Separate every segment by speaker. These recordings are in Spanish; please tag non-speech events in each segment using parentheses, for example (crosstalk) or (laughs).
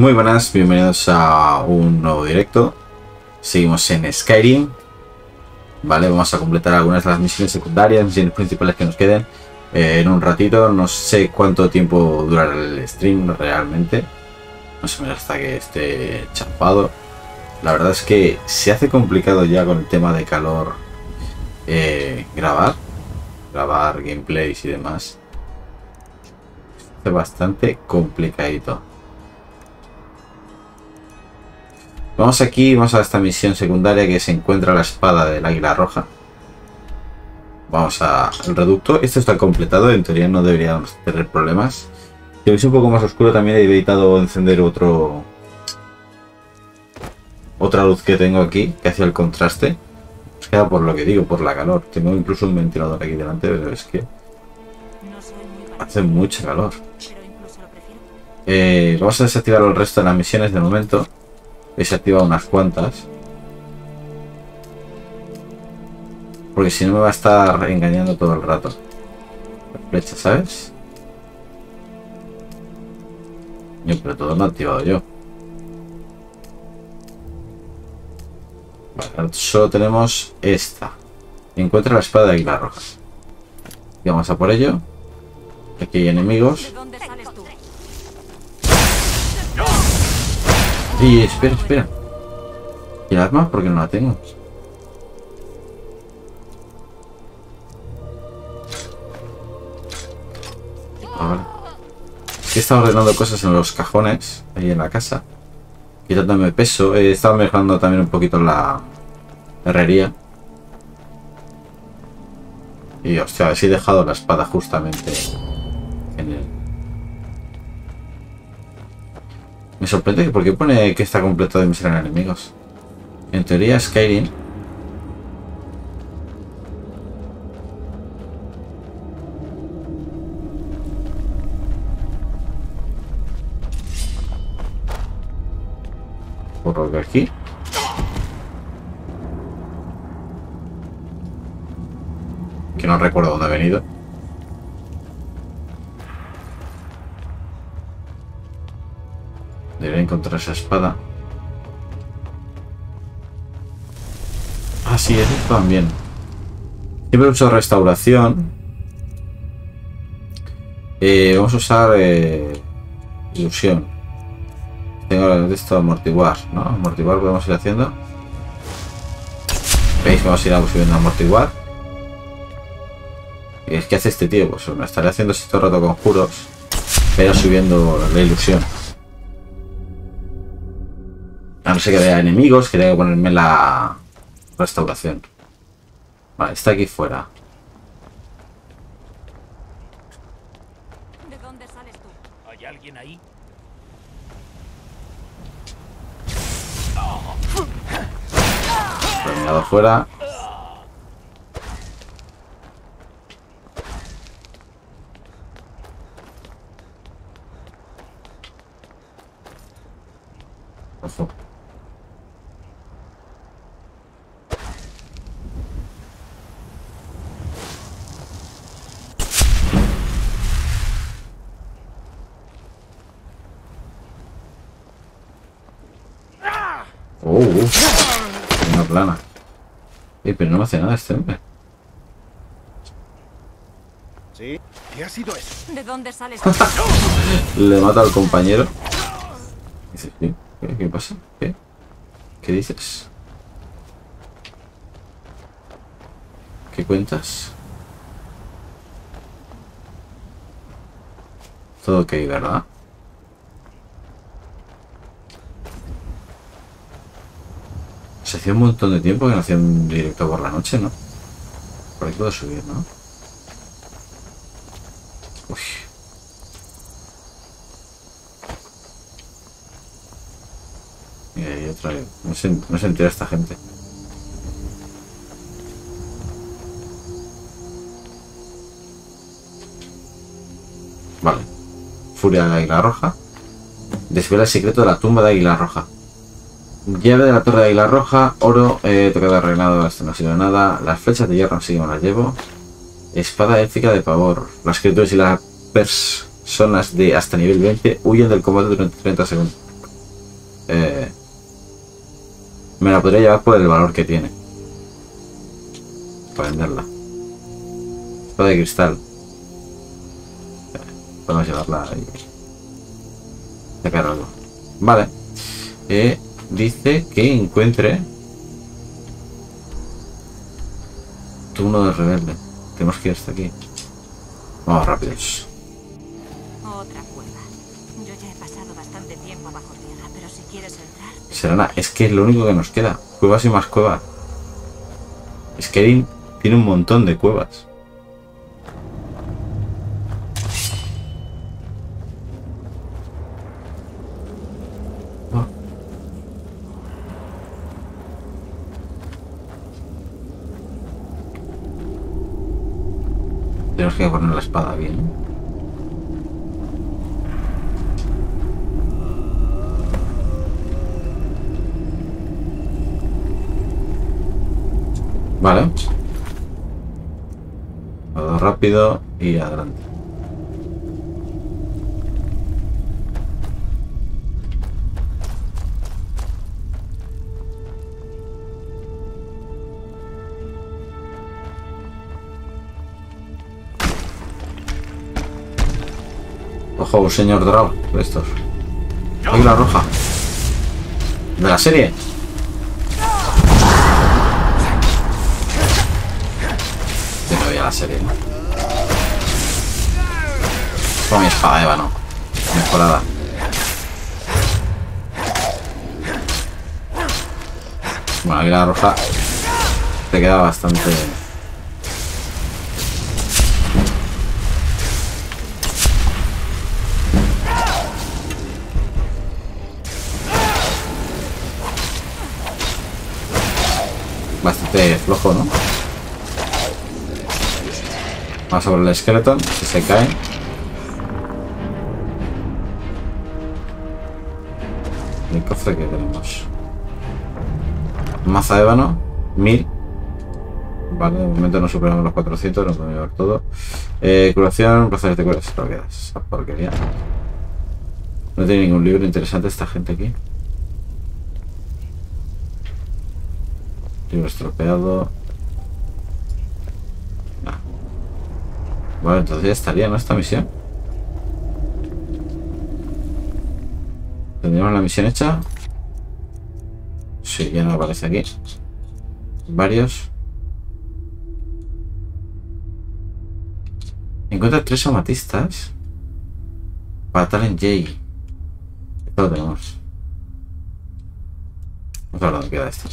Speaker 1: Muy buenas, bienvenidos a un nuevo directo. Seguimos en Skyrim. Vale, vamos a completar algunas de las misiones secundarias, misiones principales que nos queden eh, en un ratito. No sé cuánto tiempo durará el stream realmente. No sé hasta que esté chapado. La verdad es que se hace complicado ya con el tema de calor eh, grabar. Grabar gameplays y demás. Hace bastante complicadito. Vamos aquí, vamos a esta misión secundaria que se encuentra la espada del águila roja. Vamos al reducto. Esto está completado, en teoría no deberíamos tener problemas. Si es un poco más oscuro también he evitado encender otro... Otra luz que tengo aquí, que hacía el contraste. Queda por lo que digo, por la calor. Tengo incluso un ventilador aquí delante, pero es que... Hace mucho calor. Eh, vamos a desactivar el resto de las misiones de momento. He unas cuantas. Porque si no me va a estar engañando todo el rato. La flecha, ¿sabes? Yo, pero todo no he activado yo. Vale, solo tenemos esta. Encuentra la espada de Águila Roja. Y vamos a por ello. Aquí hay enemigos. Y espera, espera. ¿Y el arma? Porque no la tengo. Vale. Es que he estado ordenando cosas en los cajones, ahí en la casa. Quitándome peso. He estado mejorando también un poquito la herrería. Y hostia, si he dejado la espada justamente Me sorprende que porque pone que está completo de mis enemigos. En teoría Skyrim. Por aquí. Que no recuerdo dónde ha venido Debería encontrar esa espada. Ah, sí, eso también. Siempre uso restauración. Eh, vamos a usar eh, ilusión. Tengo esto amortiguar, ¿no? Amortiguar podemos ir haciendo. ¿Veis? Vamos a ir subiendo amortiguar. ¿Y es que hace este tío? Pues me estaré haciendo esto rato conjuros, pero subiendo la ilusión. A no ser que vea enemigos, que que ponerme la restauración. Vale, está aquí fuera.
Speaker 2: ¿De dónde sales tú?
Speaker 3: ¿Hay alguien ahí?
Speaker 1: Terminado fuera. Ojo. Oh, una plana. Eh, pero no me hace nada este hombre.
Speaker 3: ¿Sí? ¿Qué ha sido eso?
Speaker 2: ¿De dónde sales? (laughs)
Speaker 1: Le mata al compañero. Dice, ¿qué? ¿Qué, qué pasa? ¿Qué? ¿Qué dices? ¿Qué cuentas? Todo ok, ¿verdad? Hacía un montón de tiempo que no hacía un directo por la noche, ¿no? Por ahí puedo subir, ¿no? Uy. Y ahí otra vez. No se, no se entera esta gente. Vale. Furia de Águila Roja. Desvela el secreto de la tumba de Águila Roja. Llave de la torre de Águila Roja. Oro. Eh, de arreglado. Esto no sirve nada. Las flechas de hierro sí me las llevo. Espada élfica de pavor. Las criaturas y las personas de hasta nivel 20 huyen del combate durante 30 segundos. eh, me la podría llevar por el valor que tiene. Para venderla. Espada de cristal. Podemos llevarla y sacar algo. Vale. Eh, dice que encuentre turno de rebelde. Tenemos que ir hasta aquí. Vamos rápidos.
Speaker 2: Otra cueva. Yo ya he pasado bastante tiempo bajo tierra, pero si quieres entrar... te-
Speaker 1: Serana, es que es lo único que nos queda. Cuevas y más cuevas. Skyrim tiene un montón de cuevas. Que poner la espada bien. Vale. Todo rápido y adelante. Ojo, señor Drow de estos. Águila roja. De la serie. Yo no la serie, ¿no? Con mi espada de ébano. Mejorada. Bueno, aquí la roja te queda bastante... Flojo, ¿no? A por el esqueleto, si se cae. El cofre que tenemos. Maza ébano, 1000. Vale, de momento no superamos los 400, no podemos llevar todo. Eh, curación, placer de curación, se lo porquería. No tiene ningún libro interesante esta gente aquí. Libro estropeado. Nah. Bueno, entonces ya estaría, ¿no? Esta misión. ¿Tendríamos la misión hecha? Sí, ya no aparece aquí. Varios. Encuentra tres amatistas. Para Talent J. Esto lo tenemos. Vamos a ver dónde queda esto.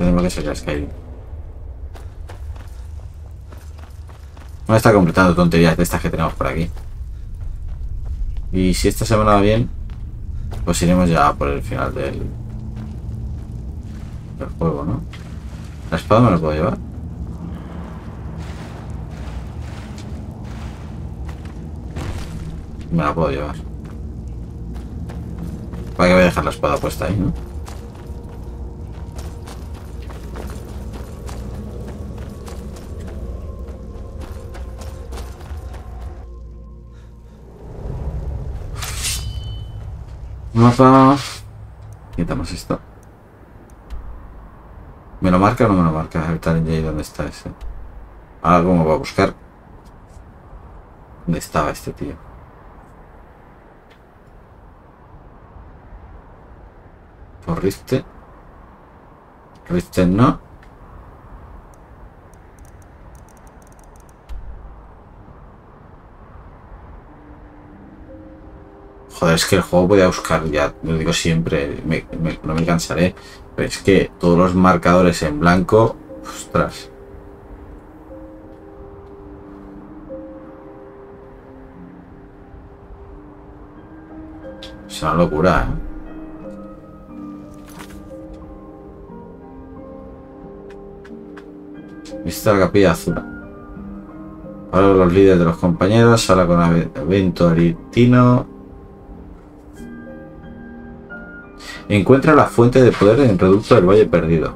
Speaker 1: Tenemos que sacar Skyrim. No está completando tonterías de estas que tenemos por aquí. Y si esta semana va bien, pues iremos ya por el final del, del juego, ¿no? ¿La espada me la puedo llevar? Me la puedo llevar. ¿Para qué voy a dejar la espada puesta ahí, no? Mapa. Quitamos esto. ¿Me lo marca o no me lo marca el talent J? ¿Dónde está ese? Ahora cómo va a buscar. ¿Dónde estaba este tío? Por. Rifte no. Joder, es que el juego voy a buscar, ya lo digo siempre, no me cansaré. Pero es que todos los marcadores en blanco, ostras. Es una locura, ¿eh? Vista la capilla azul. Ahora los líderes de los compañeros, habla con Ave- Encuentra la fuente de poder en reducto del Valle Perdido.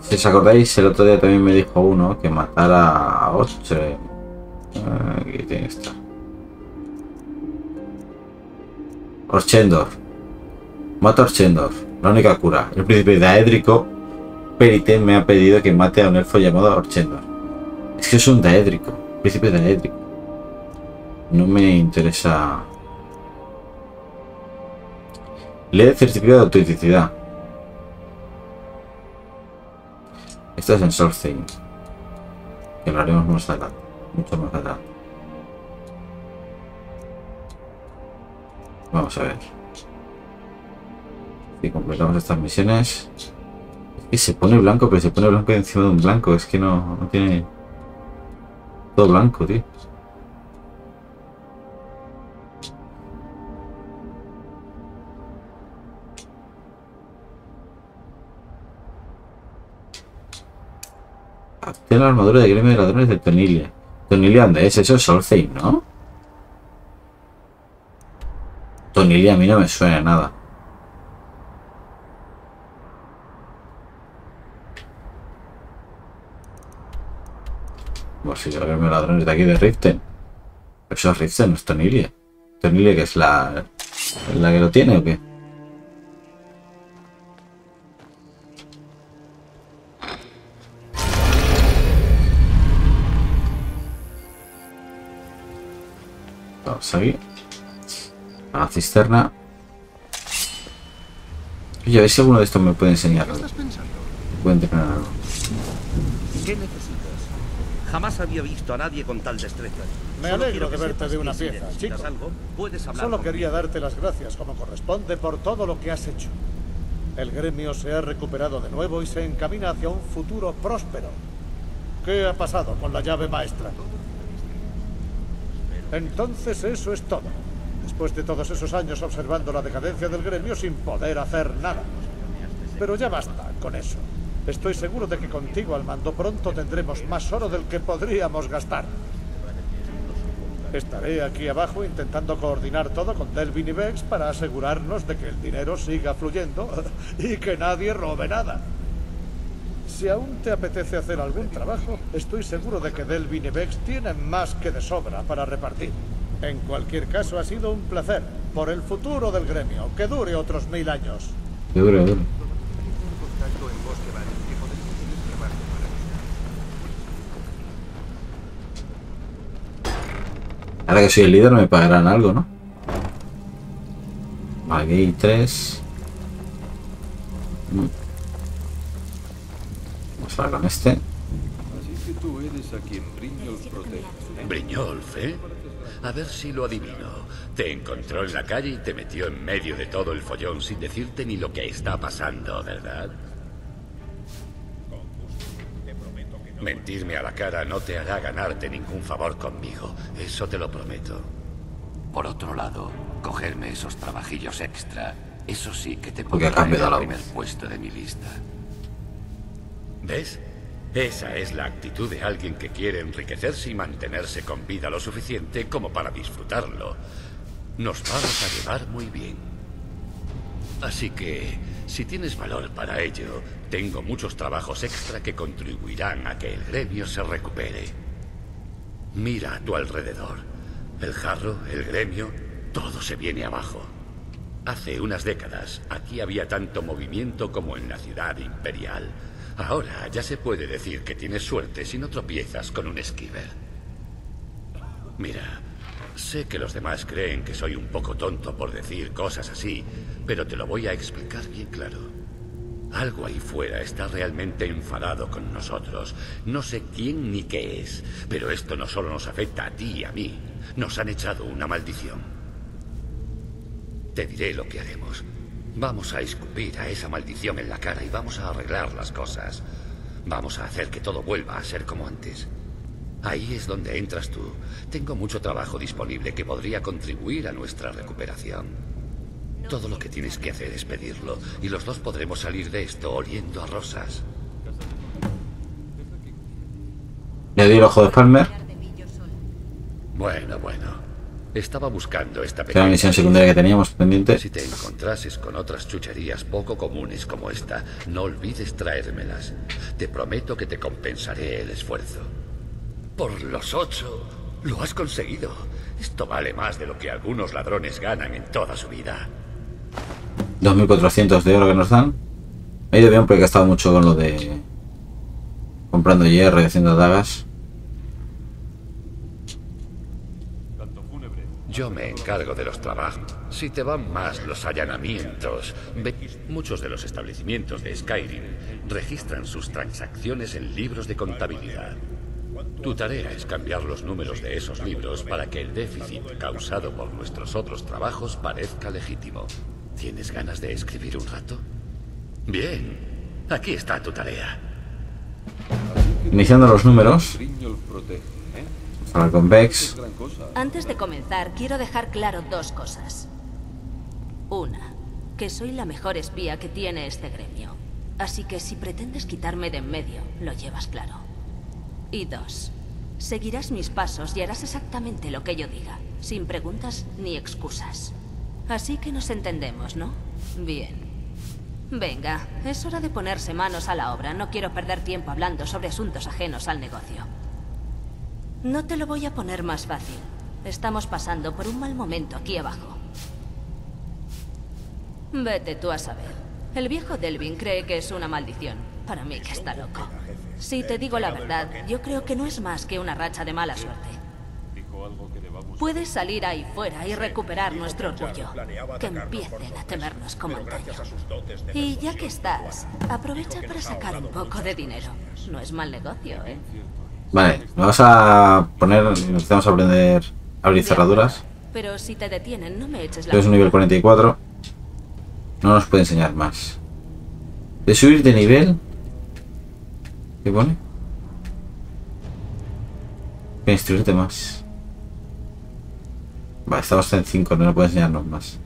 Speaker 1: Si os acordáis, el otro día también me dijo uno que matara a Ostre. Aquí tiene que estar. Orchendor. Mata a Orchendor. La única cura. El príncipe daédrico Perite me ha pedido que mate a un elfo llamado Orchendor. Es que es un daédrico. Príncipe daédrico. No me interesa. Lee certificado de autenticidad. Esto es en Sourcing. Que lo haremos más adelante. Mucho más adelante. Vamos a ver. Si completamos estas misiones. Es que se pone blanco, pero se pone blanco encima de un blanco. Es que no, no tiene. Todo blanco, tío. Tiene la armadura de gremio de ladrones de Tonilia. Tonilia, ¿dónde es? Eso es Solheim, ¿no? Tonilia a mí no me suena nada. Pues si yo gremio de ladrones de aquí de Riften. Eso es Riften, no es Tonilia. Tonilia que es la... la que lo tiene o qué? Vamos aquí. A la cisterna. Y a ver si alguno de estos me puede enseñar algo. Puede entrenar algo.
Speaker 4: ¿Qué necesitas? Jamás había visto a nadie con tal destreza.
Speaker 3: Me
Speaker 4: Solo
Speaker 3: alegro de verte de una
Speaker 4: si
Speaker 3: pieza, chico.
Speaker 4: algo, puedes hablar
Speaker 3: Solo quería darte las gracias como corresponde por todo lo que has hecho. El gremio se ha recuperado de nuevo y se encamina hacia un futuro próspero. ¿Qué ha pasado con la llave maestra? Entonces eso es todo. Después de todos esos años observando la decadencia del gremio sin poder hacer nada. Pero ya basta con eso. Estoy seguro de que contigo al mando pronto tendremos más oro del que podríamos gastar. Estaré aquí abajo intentando coordinar todo con Delvin y Vex para asegurarnos de que el dinero siga fluyendo (laughs) y que nadie robe nada. Si aún te apetece hacer algún trabajo, estoy seguro de que Delvin y Vex tienen más que de sobra para repartir. En cualquier caso, ha sido un placer. Por el futuro del gremio, que dure otros mil años.
Speaker 1: Que dure, dure. Ahora que soy el líder me pagarán algo, ¿no? Aquí tres. Ver con este.
Speaker 5: Así que tú eres a quien Brindle protege.
Speaker 6: Briñolf, ¿eh? A ver si lo adivino. Te encontró en la calle y te metió en medio de todo el follón sin decirte ni lo que está pasando, ¿verdad? Mentirme a la cara no te hará ganarte ningún favor conmigo, eso te lo prometo. Por otro lado, cogerme esos trabajillos extra, eso sí que te pondrá en el
Speaker 1: la
Speaker 6: primer puesto de mi lista. ¿Ves? Esa es la actitud de alguien que quiere enriquecerse y mantenerse con vida lo suficiente como para disfrutarlo. Nos vamos a llevar muy bien. Así que, si tienes valor para ello, tengo muchos trabajos extra que contribuirán a que el gremio se recupere. Mira a tu alrededor. El jarro, el gremio, todo se viene abajo. Hace unas décadas, aquí había tanto movimiento como en la ciudad imperial. Ahora ya se puede decir que tienes suerte si no tropiezas con un esquiver. Mira, sé que los demás creen que soy un poco tonto por decir cosas así, pero te lo voy a explicar bien claro. Algo ahí fuera está realmente enfadado con nosotros. No sé quién ni qué es, pero esto no solo nos afecta a ti y a mí. Nos han echado una maldición. Te diré lo que haremos. Vamos a escupir a esa maldición en la cara y vamos a arreglar las cosas. Vamos a hacer que todo vuelva a ser como antes. Ahí es donde entras tú. Tengo mucho trabajo disponible que podría contribuir a nuestra recuperación. Todo lo que tienes que hacer es pedirlo y los dos podremos salir de esto oliendo a rosas.
Speaker 1: Le doy el ojo de Palmer.
Speaker 6: Bueno, bueno. Estaba buscando esta
Speaker 1: Que era la
Speaker 6: pequeña...
Speaker 1: misión secundaria que teníamos pendiente.
Speaker 6: Si te encontrases con otras chucherías poco comunes como esta, no olvides traérmelas. Te prometo que te compensaré el esfuerzo. Por los ocho, Lo has conseguido. Esto vale más de lo que algunos ladrones ganan en toda su vida.
Speaker 1: 2.400 de oro que nos dan. Me ha ido bien porque he gastado mucho con lo de... Comprando hierro y haciendo dagas.
Speaker 5: Canto fúnebre.
Speaker 6: Yo me encargo de los trabajos. Si te van más los allanamientos, ve- muchos de los establecimientos de Skyrim registran sus transacciones en libros de contabilidad. Tu tarea es cambiar los números de esos libros para que el déficit causado por nuestros otros trabajos parezca legítimo. ¿Tienes ganas de escribir un rato? Bien, aquí está tu tarea.
Speaker 1: Iniciando los números.
Speaker 5: Griñol protege.
Speaker 1: Vamos a hablar con Vex.
Speaker 5: Es gran cosa.
Speaker 7: Antes de comenzar, quiero dejar claro dos cosas. Una, que soy la mejor espía que tiene este gremio. Así que si pretendes quitarme de en medio, lo llevas claro. Y dos, seguirás mis pasos y harás exactamente lo que yo diga, sin preguntas ni excusas. Así que nos entendemos, ¿no? Bien. Venga, es hora de ponerse manos a la obra. No quiero perder tiempo hablando sobre asuntos ajenos al negocio. No te lo voy a poner más fácil. Estamos pasando por un mal momento aquí abajo. Vete tú a saber. El viejo Delvin cree que es una maldición. Para mí que está loco. Si te digo la verdad, yo creo que no es más que una racha de mala suerte. Puedes salir ahí fuera y recuperar nuestro orgullo. Que empiecen a temernos como antaño. Y ya que estás, aprovecha para sacar un poco de dinero. No es mal negocio, ¿eh?
Speaker 1: Vale, vamos a poner... Necesitamos aprender a abrir cerraduras.
Speaker 7: Pero si te detienen, no me eches la
Speaker 1: es un nivel
Speaker 7: culpa.
Speaker 1: 44. No nos puede enseñar más. De subir de nivel. ¿Qué pone? Que instruirte más. Vale, estamos en 5, no nos puede enseñarnos más.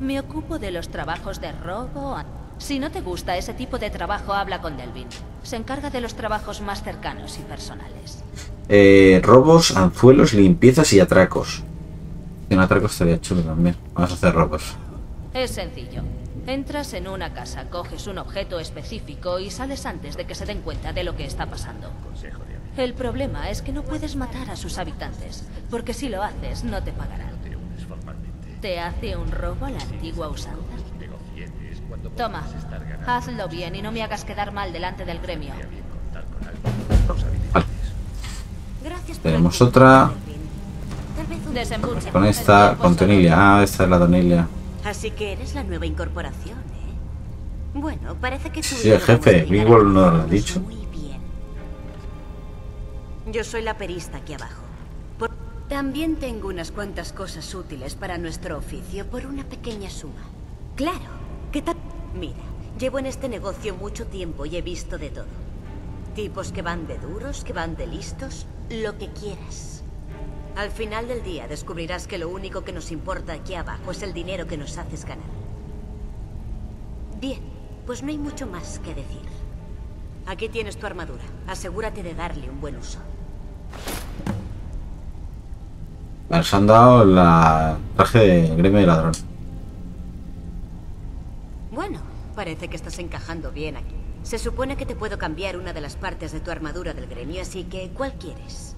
Speaker 7: Me ocupo de los trabajos de robo. Si no te gusta ese tipo de trabajo, habla con Delvin. Se encarga de los trabajos más cercanos y personales.
Speaker 1: Eh, robos, anzuelos, limpiezas y atracos. En atracos estaría chulo también. Vamos a hacer robos.
Speaker 7: Es sencillo. Entras en una casa, coges un objeto específico y sales antes de que se den cuenta de lo que está pasando. El problema es que no puedes matar a sus habitantes, porque si lo haces no te pagarán. ¿Te hace un robo a la antigua usanza? Toma, hazlo bien y no me hagas quedar mal delante del gremio.
Speaker 1: Vale,
Speaker 7: Gracias por
Speaker 1: tenemos
Speaker 7: el-
Speaker 1: otra. Con esta, con Tonilia. Ah, esta es la Tonilia.
Speaker 2: Así que eres la nueva incorporación, ¿eh? Bueno, parece que tú
Speaker 1: Sí, el jefe,
Speaker 2: a
Speaker 1: no lo ha dicho.
Speaker 2: Muy bien. Yo soy la perista aquí abajo. Por- También tengo unas cuantas cosas útiles para nuestro oficio por una pequeña suma. Claro, ¿qué tal? Mira, llevo en este negocio mucho tiempo y he visto de todo. Tipos que van de duros, que van de listos, lo que quieras. Al final del día descubrirás que lo único que nos importa aquí abajo es el dinero que nos haces ganar. Bien, pues no hay mucho más que decir. Aquí tienes tu armadura. Asegúrate de darle un buen uso.
Speaker 1: Nos han dado la traje de gremio de ladrón.
Speaker 2: Bueno, parece que estás encajando bien aquí. Se supone que te puedo cambiar una de las partes de tu armadura del gremio, así que ¿cuál quieres?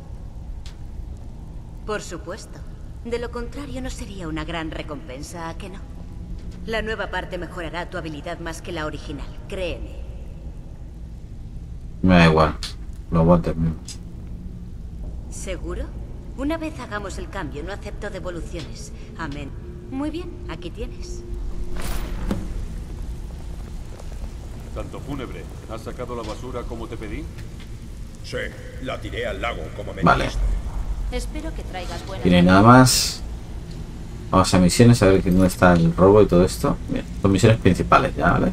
Speaker 2: Por supuesto. De lo contrario no sería una gran recompensa, ¿a que no? La nueva parte mejorará tu habilidad más que la original, créeme.
Speaker 1: Me da igual. Lo aguanto.
Speaker 2: ¿Seguro? Una vez hagamos el cambio, no acepto devoluciones. Amén. Muy bien, aquí tienes.
Speaker 5: Canto fúnebre. ¿Has sacado la basura como te pedí?
Speaker 8: Sí, la tiré al lago como me
Speaker 1: Vale.
Speaker 8: dijiste.
Speaker 7: Espero que traigas buena
Speaker 1: hay nada más. Vamos a misiones, a ver que dónde está el robo y todo esto. Bien, son misiones principales ya, ¿vale?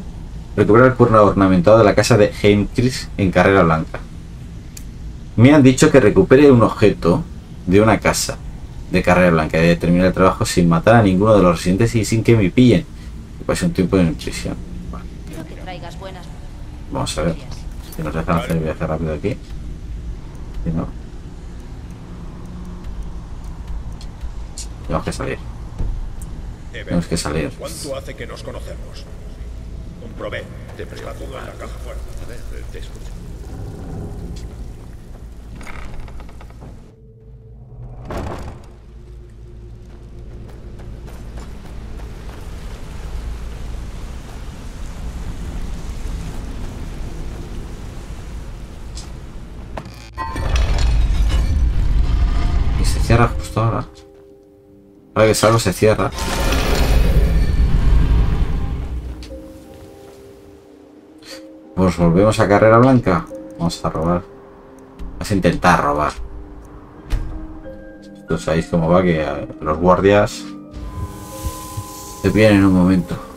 Speaker 1: Recuperar el cuerno ornamentado de la casa de Heimkris en Carrera Blanca. Me han dicho que recupere un objeto de una casa de Carrera Blanca y de terminar el trabajo sin matar a ninguno de los residentes y sin que me pillen. Y pase un tiempo en prisión. Vamos a ver. Si nos dejan hacer el viaje rápido aquí. Si no. Tenemos que salir. Tenemos que salir.
Speaker 8: ¿Cuánto hace que nos conocemos? Comprobé.
Speaker 6: Te
Speaker 8: privado la caja fuerte.
Speaker 6: A ver, te escucho.
Speaker 1: Cierra justo ahora. Ahora que salgo se cierra. Pues volvemos a carrera blanca. Vamos a robar. Vamos a intentar robar. Esto sabéis cómo va, que los guardias se vienen en un momento.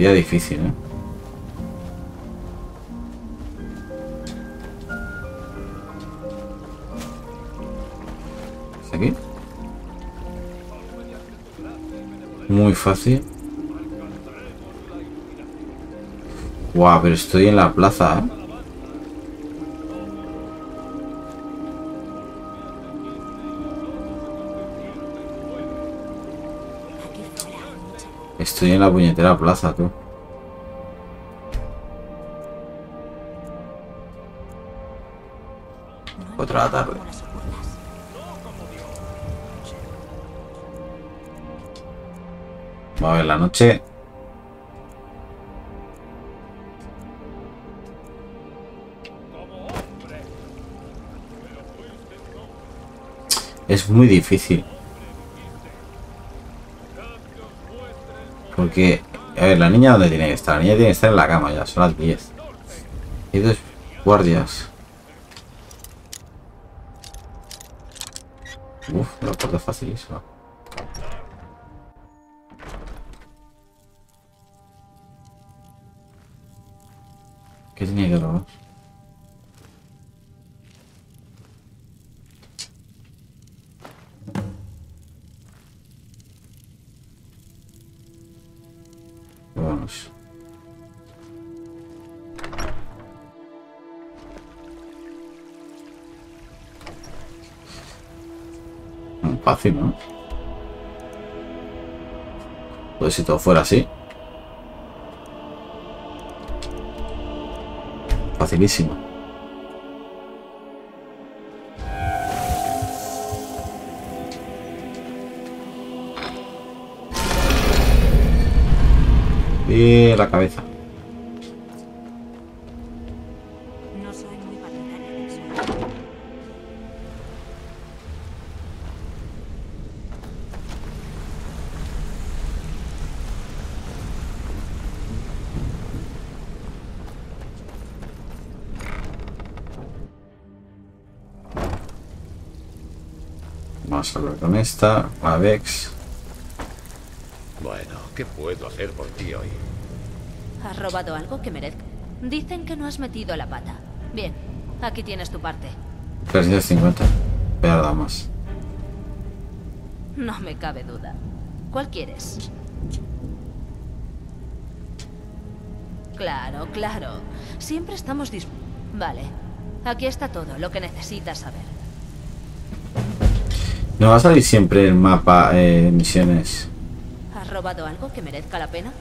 Speaker 1: Día difícil, ¿eh? ¿Es aquí? Muy fácil. Guau, pero estoy en la plaza, ¿eh? Estoy en la puñetera plaza, tú. Otra tarde. Vamos a ver la noche. Es muy difícil. Porque, a ver, la niña dónde tiene que estar. La niña tiene que estar en la cama ya, son las 10. Hay dos guardias. Uf, la puerta es facilísima. ¿Qué tenía que robar? Fácil, ¿no? Pues si todo fuera así. Facilísimo. Y la cabeza. Con esta, la Vex.
Speaker 6: Bueno, ¿qué puedo hacer por ti hoy?
Speaker 7: ¿Has robado algo que merezca? Dicen que no has metido la pata. Bien, aquí tienes tu parte.
Speaker 1: 350. Pero da más.
Speaker 7: No me cabe duda. ¿Cuál quieres? Claro, claro. Siempre estamos dis... Vale. Aquí está todo, lo que necesitas saber.
Speaker 1: ¿No va a salir siempre el mapa eh, de misiones?
Speaker 7: ¿Has robado algo que merezca la pena?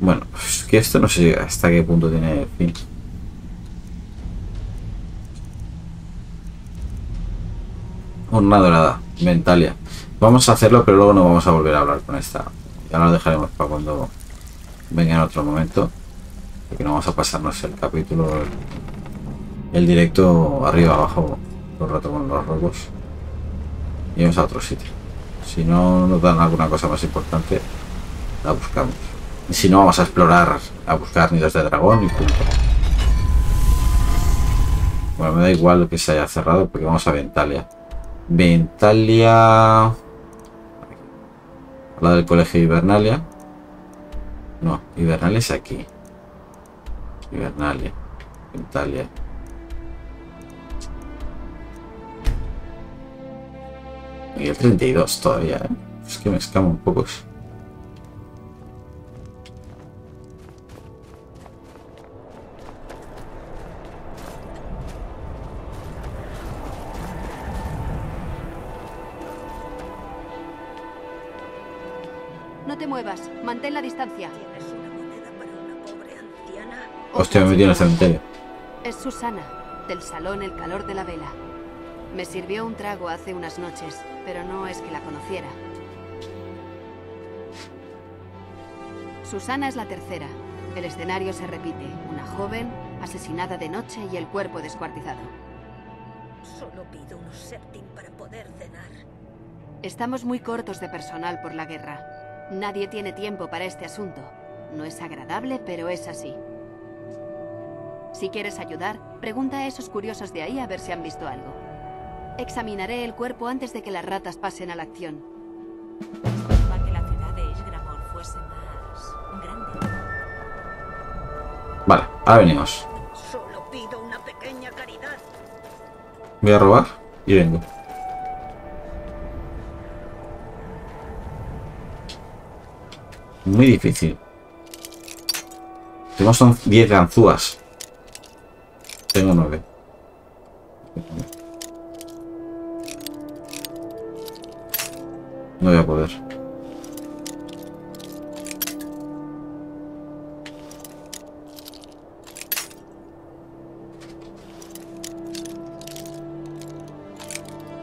Speaker 1: Bueno, es que esto no sé hasta qué punto tiene fin. Una dorada, Ventalia. Vamos a hacerlo, pero luego no vamos a volver a hablar con esta. Ya lo dejaremos para cuando venga en otro momento. Porque no vamos a pasarnos el capítulo, el directo arriba abajo, todo el rato con los robos. Y vamos a otro sitio. Si no nos dan alguna cosa más importante, la buscamos. Y si no, vamos a explorar, a buscar nidos de dragón y punto. Bueno, me da igual que se haya cerrado porque vamos a Ventalia. Ventalia... La del colegio de Hibernalia. No, Hibernalia es aquí. Hibernalia. Ventalia. Y el 32 todavía, ¿eh? Es que me escamo un poco.
Speaker 9: No te muevas, mantén la distancia.
Speaker 2: ¿Tienes una moneda para una pobre anciana?
Speaker 1: Hostia, me metí en el cementerio.
Speaker 9: Es Susana, del salón El calor de la vela. Me sirvió un trago hace unas noches, pero no es que la conociera. Susana es la tercera. El escenario se repite. Una joven, asesinada de noche y el cuerpo descuartizado.
Speaker 2: Solo pido unos septim para poder cenar.
Speaker 9: Estamos muy cortos de personal por la guerra. Nadie tiene tiempo para este asunto. No es agradable, pero es así. Si quieres ayudar, pregunta a esos curiosos de ahí a ver si han visto algo. Examinaré el cuerpo antes de que las ratas pasen a la acción.
Speaker 2: Para que la ciudad de Isgramor fuese más grande.
Speaker 1: Vale, ahora venimos.
Speaker 2: Solo pido una pequeña caridad.
Speaker 1: Voy a robar y vengo. Muy difícil. Tenemos son 10 ganzúas. Tengo 9. No voy a poder.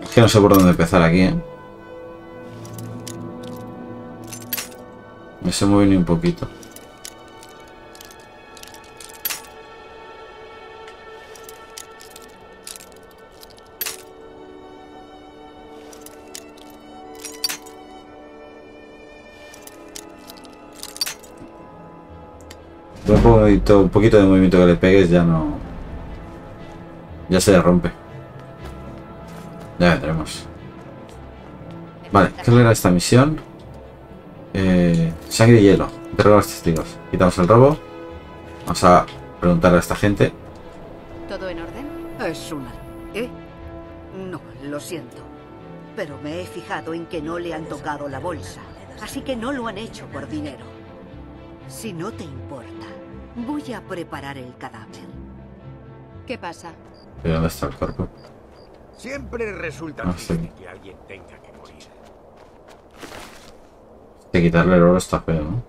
Speaker 1: Es que no sé por dónde empezar aquí, ¿eh? Me se mueve ni un poquito. Un poquito, un poquito de movimiento que le pegues ya no... Ya se le rompe. Ya vendremos. Vale, ¿qué era esta misión? Eh, sangre y hielo. Interroga a los testigos. Quitamos el robo. Vamos a preguntar a esta gente.
Speaker 9: ¿Todo en orden?
Speaker 10: Es una... ¿Eh? No, lo siento. Pero me he fijado en que no le han tocado la bolsa. Así que no lo han hecho por dinero. Si no te importa, voy a preparar el cadáver.
Speaker 9: ¿Qué pasa?
Speaker 1: ¿Y ¿Dónde está el cuerpo?
Speaker 8: Siempre resulta
Speaker 1: Ah, sí.
Speaker 8: que alguien tenga que morir.
Speaker 1: Que quitarle el oro está feo, ¿no?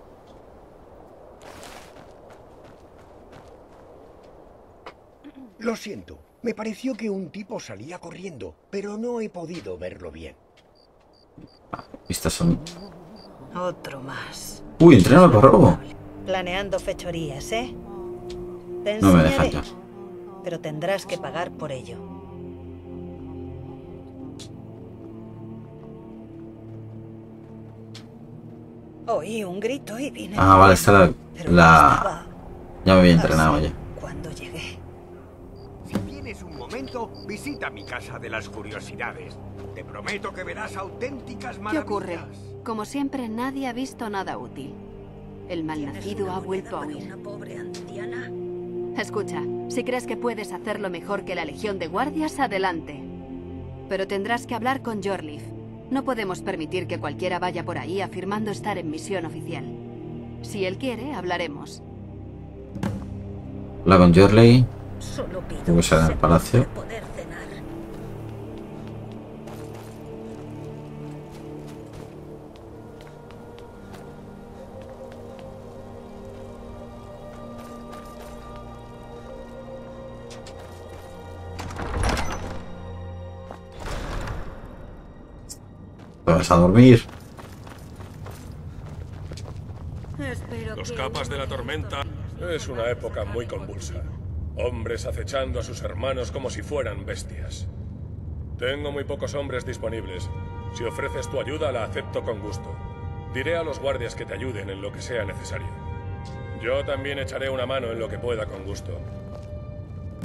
Speaker 8: Lo siento. Me pareció que un tipo salía corriendo, pero no he podido verlo bien.
Speaker 1: Estas son...
Speaker 11: Otro más.
Speaker 1: Uy, entreno para robo.
Speaker 11: Planeando fechorías, ¿eh? Te
Speaker 1: No me dejan ya.
Speaker 11: pero tendrás que pagar por ello. Oí un grito y vine.
Speaker 1: Ah, vale, está la... La... Ya me había entrenado ya.
Speaker 11: Cuando llegué.
Speaker 8: Si tienes un momento, visita mi casa de las curiosidades. Te prometo que verás auténticas
Speaker 9: ¿Qué
Speaker 8: maravillas.
Speaker 9: ocurre? Como siempre, nadie ha visto nada útil. El malnacido ha vuelto a huir.
Speaker 2: Una pobre anciana.
Speaker 9: Escucha, si crees que puedes hacerlo mejor que la Legión de Guardias, adelante. Pero tendrás que hablar con Jorleaf. No podemos permitir que cualquiera vaya por ahí afirmando estar en misión oficial. Si él quiere, hablaremos.
Speaker 1: La con Jorley. El
Speaker 2: septim
Speaker 1: palacio.
Speaker 2: poder
Speaker 1: vas a dormir.
Speaker 2: Espero
Speaker 12: Los capas de la tormenta es una época muy convulsa. Hombres acechando a sus hermanos como si fueran bestias. Tengo muy pocos hombres disponibles. Si ofreces tu ayuda, la acepto con gusto. Diré a los guardias que te ayuden en lo que sea necesario. Yo también echaré una mano en lo que pueda con gusto.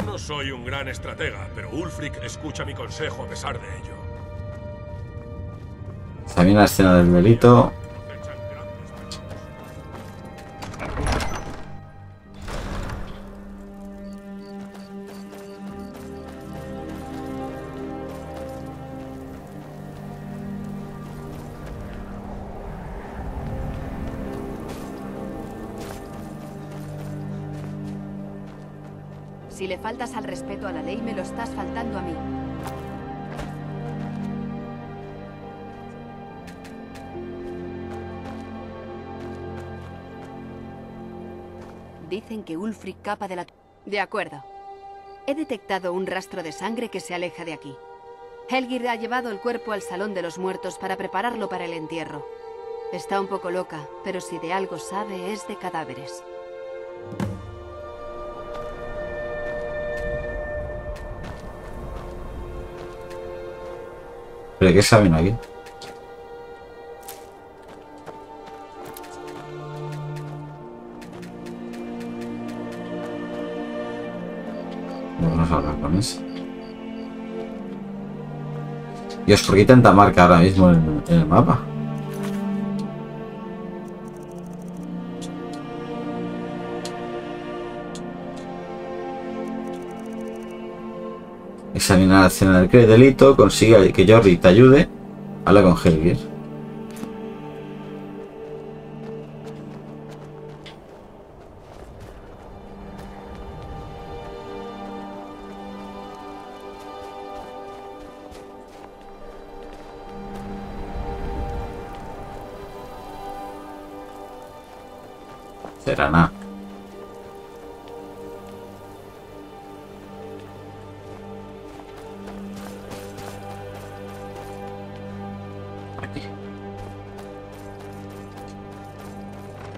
Speaker 12: No soy un gran estratega, pero Ulfric escucha mi consejo a pesar de ello.
Speaker 1: También la escena del delito.
Speaker 9: Si le faltas al respeto a la ley, me lo estás faltando a mí. Dicen que Ulfric capa de la... De acuerdo. He detectado un rastro de sangre que se aleja de aquí. Helgir ha llevado el cuerpo al Salón de los Muertos para prepararlo para el entierro. Está un poco loca, pero si de algo sabe es de cadáveres.
Speaker 1: ¿Pero qué saben aquí? Ese. Dios, ¿por qué tanta marca ahora mismo en, el mapa? Examinar la escena del delito, consigue que Jordi te ayude. Habla con Helgir. Será nada.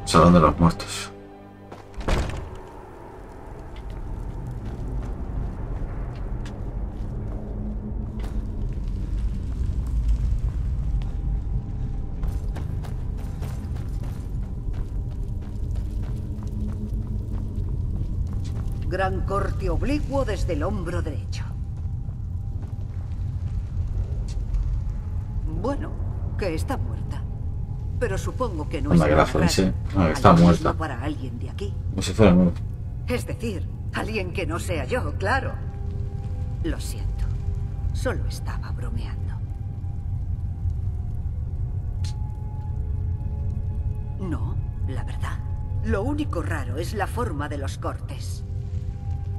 Speaker 1: Salón de los muertos.
Speaker 10: Oblicuo desde el hombro derecho. Bueno, que está muerta. Pero supongo que no
Speaker 1: Anda,
Speaker 10: es
Speaker 1: que la. Ah, está muerta.
Speaker 10: para alguien de aquí.
Speaker 1: Como si fuera nuevo.
Speaker 10: Es decir, alguien que no sea yo, claro. Lo siento. Solo estaba bromeando. No, la verdad. Lo único raro es la forma de los cortes.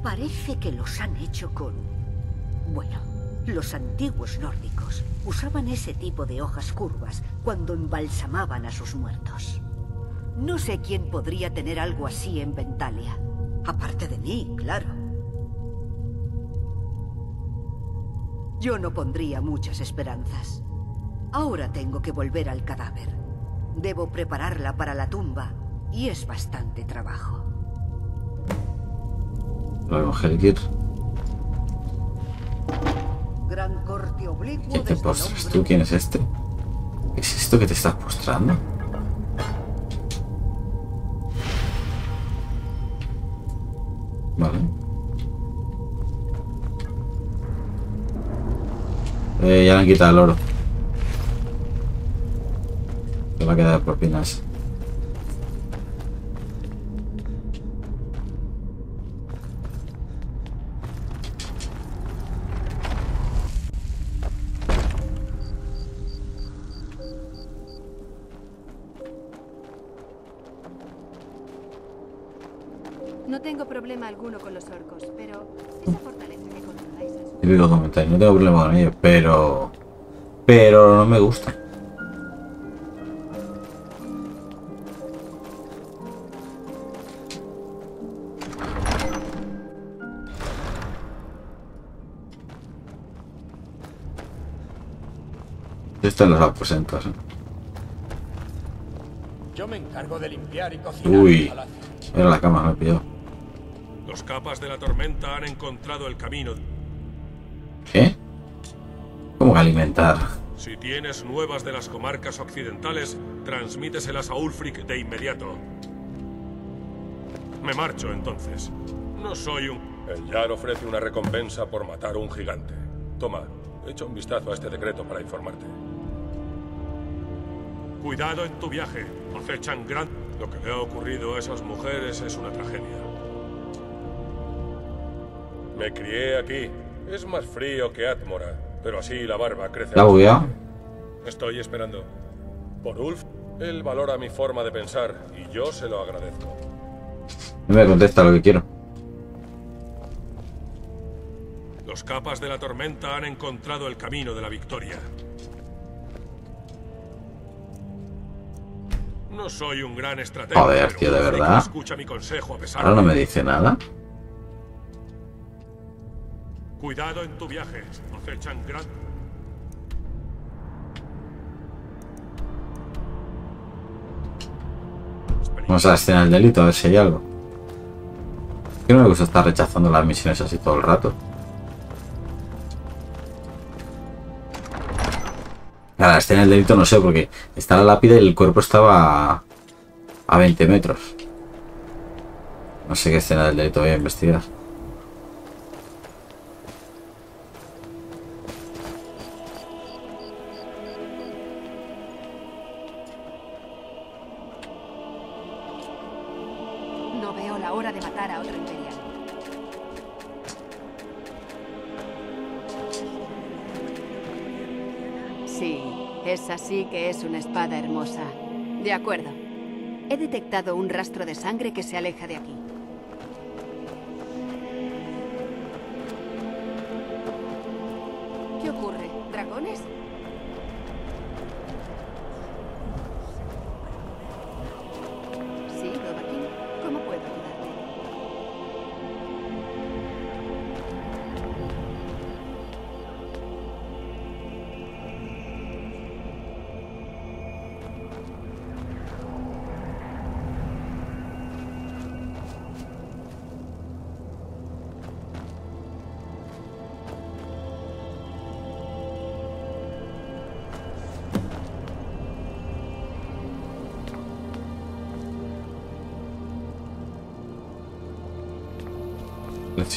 Speaker 10: Parece que los han hecho con... Bueno, los antiguos nórdicos usaban ese tipo de hojas curvas cuando embalsamaban a sus muertos. No sé quién podría tener algo así en Ventalia. Aparte de mí, claro. Yo no pondría muchas esperanzas. Ahora tengo que volver al cadáver. Debo prepararla para la tumba y es bastante trabajo.
Speaker 1: Habla con Helgir.
Speaker 10: Gran corte oblicuo
Speaker 1: ¿Quién te postras
Speaker 10: hombro
Speaker 1: tú? ¿Quién es este? ¿Qué es esto que te estás postrando? Vale. Eh, ya le han quitado el oro. Se va a quedar por pinas. Típico comentario. No tengo problema con ello, pero... Pero no me gusta. Esto en los aposentos. ¿eh?
Speaker 8: Yo me encargo de limpiar y cocinar el
Speaker 1: Uy. Era la cama, me pillado.
Speaker 12: Los capas de la tormenta han encontrado el camino.
Speaker 1: ¿Qué? ¿Cómo que alimentar?
Speaker 12: Si tienes nuevas de las comarcas occidentales, transmíteselas a Ulfric de inmediato. Me marcho entonces. No soy un... El Yar ofrece una recompensa por matar a un gigante. Toma, echa un vistazo a este decreto para informarte. Cuidado en tu viaje. Acechan gran... Lo que le ha ocurrido a esas mujeres es una tragedia. Me crié aquí. Es más frío que Atmora, pero así la barba crece.
Speaker 1: ¿La
Speaker 12: fuerte. Estoy esperando. Por Ulf, él valora mi forma de pensar y yo se lo agradezco.
Speaker 1: No me contesta lo que quiero.
Speaker 12: Los capas de la tormenta han encontrado el camino de la victoria. No soy un gran estratega.
Speaker 1: Joder, tío, de verdad.
Speaker 12: Escucha mi consejo a pesar
Speaker 1: Ahora no me dice nada.
Speaker 12: Cuidado en tu viaje. Acechan gran...
Speaker 1: Vamos a la escena del delito, a ver si hay algo. Es que no me gusta estar rechazando las misiones así todo el rato. La escena del delito no sé, porque está la lápida y el cuerpo estaba a 20 metros. No sé qué escena del delito voy a investigar.
Speaker 9: Sí, esa sí que es una espada hermosa. De acuerdo. He detectado un rastro de sangre que se aleja de aquí.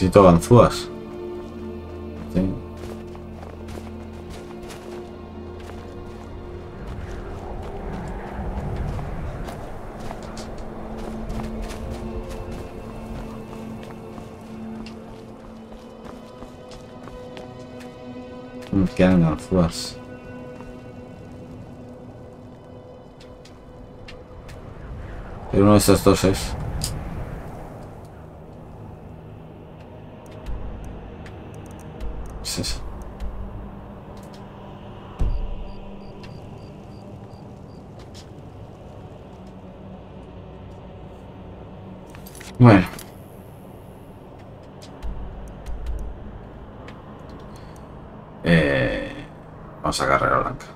Speaker 1: Necesito ganzúas. Sí. Me quedan ganzúas. Pero uno de estos dos es. Es eso. Bueno. Eh, vamos a carrera blanca.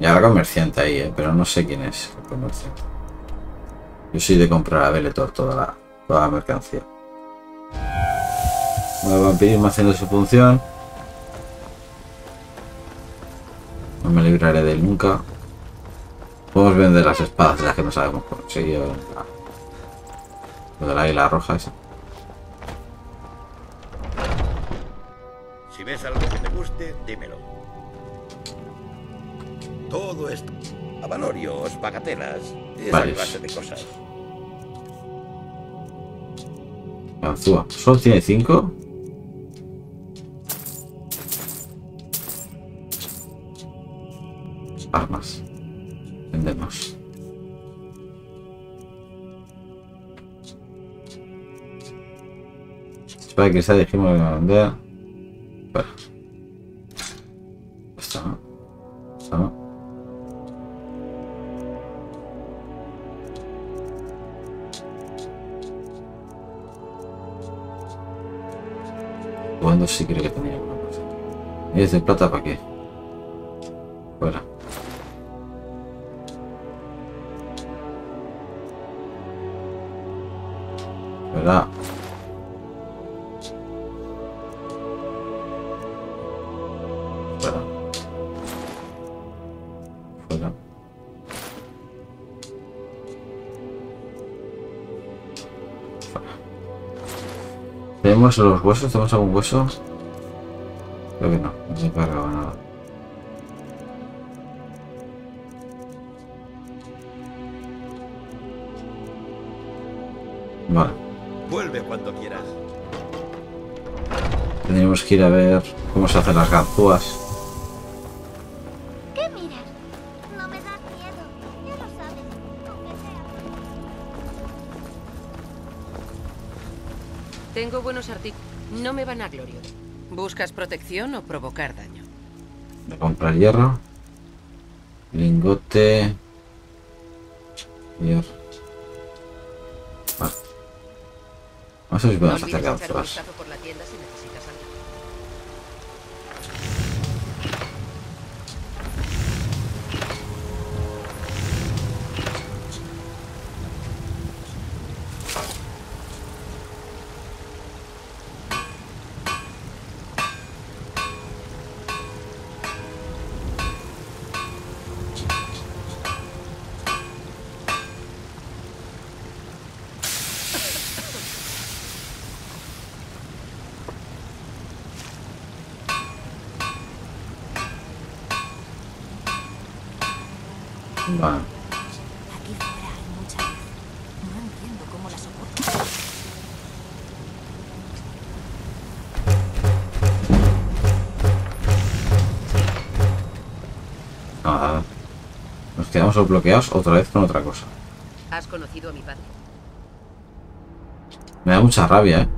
Speaker 1: Y ahora comerciante ahí, eh, pero no sé quién es el comerciante. Yo soy de comprar a Veletor toda la, toda la mercancía. El vampirismo haciendo su función. No me libraré de él nunca. Podemos vender las espadas, las que no sabemos conseguir. Lo de la águila roja esa.
Speaker 6: Si ves algo que te guste, dímelo. Todo esto. Avalorios, bagatelas, esa
Speaker 1: Vale.
Speaker 6: clase de cosas.
Speaker 1: Ganzúa. ¿Solo tiene 5? Que sea dijimos que la vender. Espera. Esta no. Cuando sí creo que tenía alguna cosa. ¿Y es de plata para qué? Fuera. ¿Verdad? ¿Tenemos los huesos? ¿Tenemos algún hueso? Creo que no, no he cargado nada. Vale,
Speaker 6: Vuelve cuando quieras.
Speaker 1: tendríamos que ir a ver cómo se hacen las ganzúas.
Speaker 13: ¿Buscas protección o provocar daño?
Speaker 1: Voy a comprar hierro. Lingote. Hierro. Vale. Vamos a ver si
Speaker 13: No
Speaker 1: podemos
Speaker 13: olvides
Speaker 1: hacer Vale.
Speaker 7: Aquí fuera hay mucha luz. No entiendo cómo la soporto.
Speaker 1: Nos quedamos bloqueados otra vez con otra cosa.
Speaker 13: ¿Has conocido a mi padre?
Speaker 1: Me da mucha rabia, ¿eh?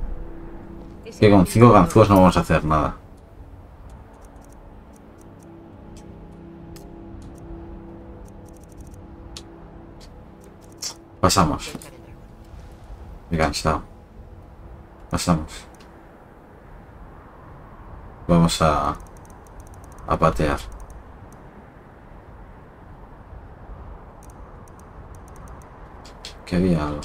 Speaker 1: Que con cinco ganzúas no vamos a hacer nada. Pasamos. Me he cansado. Pasamos. Vamos a... A patear. Que había algo.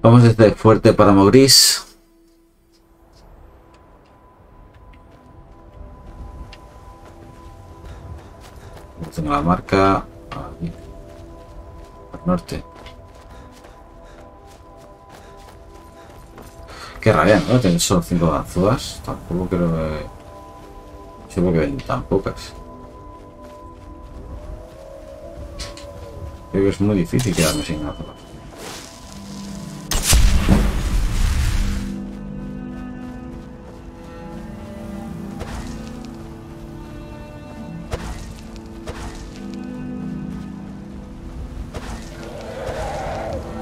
Speaker 1: Vamos desde Fuerte Páramo Gris. Tengo la marca. Ahí. Al norte. Qué rabia, ¿no? Tener solo 5 ganzúas. Tampoco creo que... Por qué venden tan pocas. Creo que es muy difícil quedarme sin ganzúas.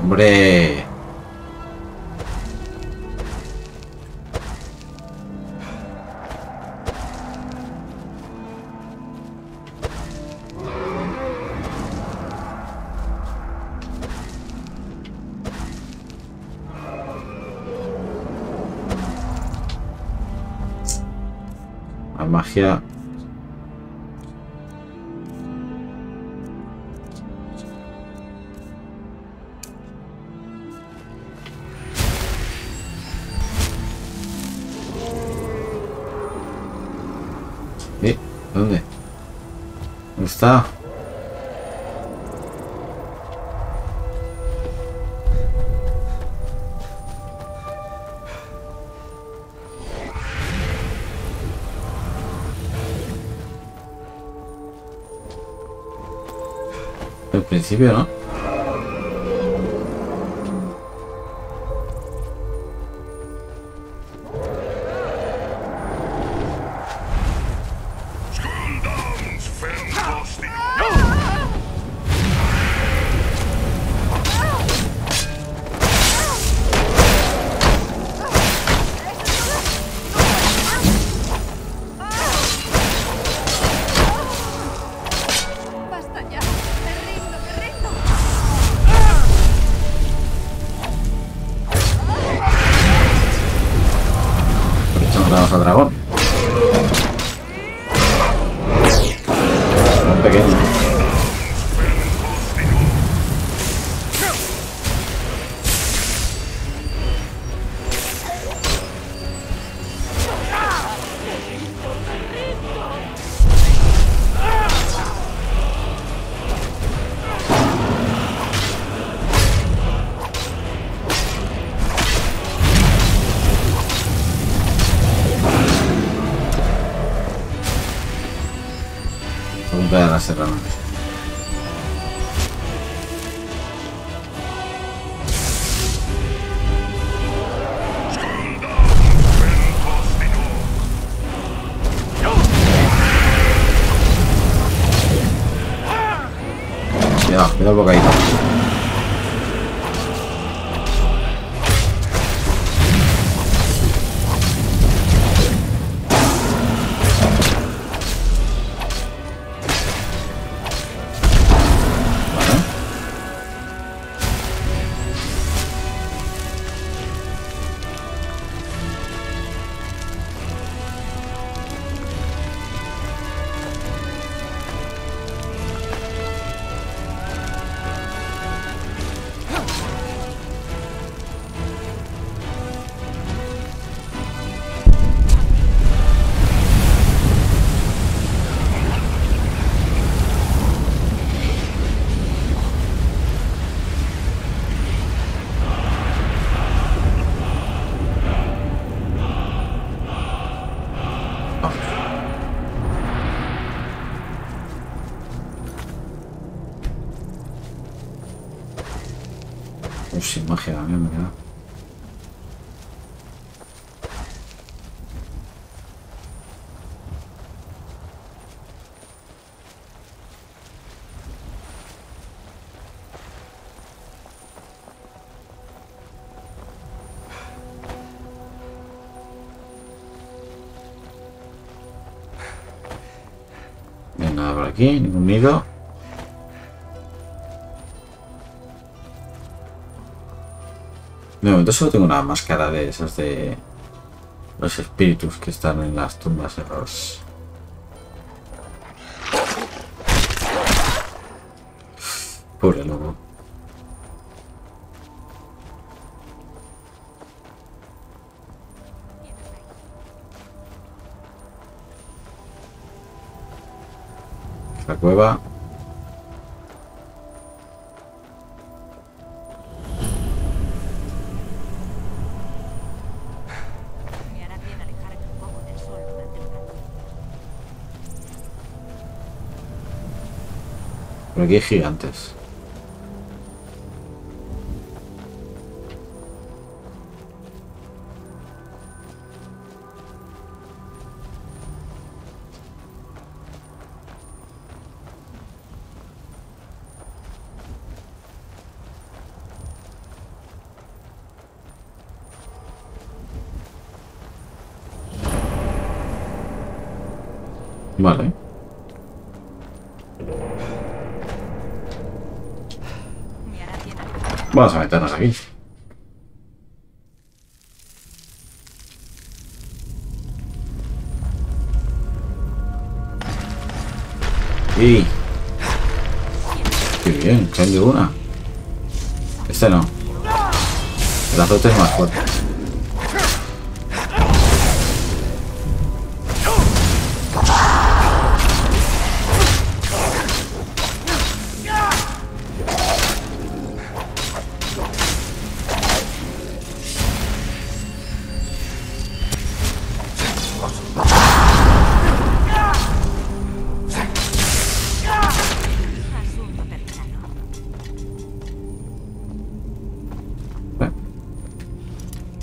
Speaker 1: Hombre. La está? Al principio, ¿no? Al dragón. cerrada. Uf, sin magia también me queda. Nada por aquí, ningún nido. Momento solo tengo una máscara de esas de los espíritus que están en las tumbas en los... Pobre lobo. La cueva. Por aquí hay gigantes. Vamos a meternos aquí. Y... Qué bien, caen de una. Este no. El azote es más fuerte.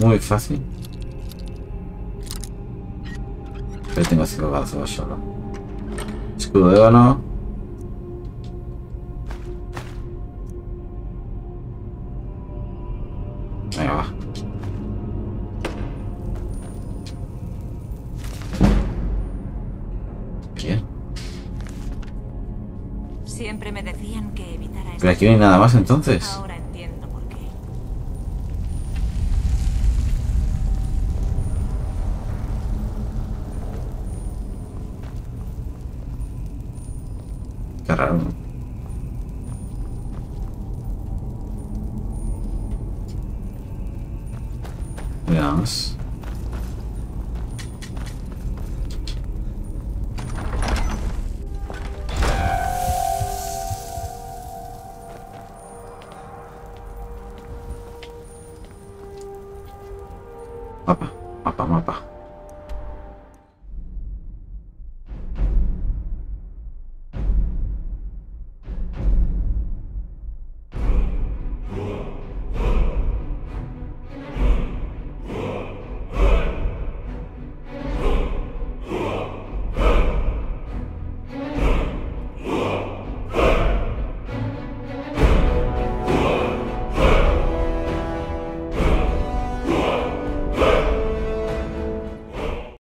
Speaker 1: Muy fácil. Pero tengo cinco calzos solo. Escudo de ébano. Venga, va. Bien.
Speaker 14: Siempre me decían que evitara
Speaker 1: Pero aquí no hay nada más entonces.